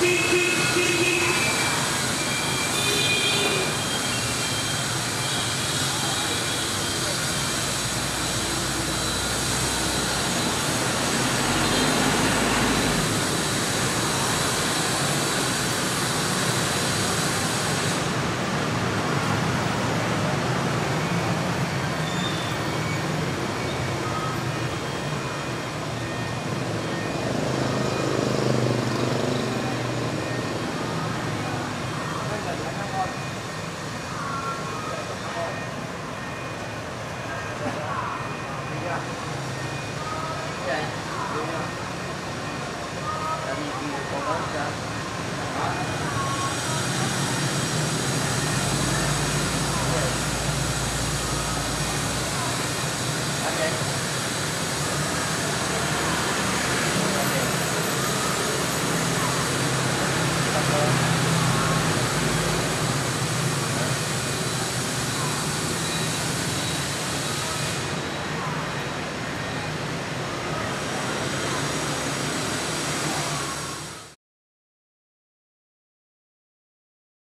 Beep, beep. Hindi ko ba siya?